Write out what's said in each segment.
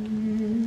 Mm-hmm.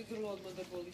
Grlo odmah da boli.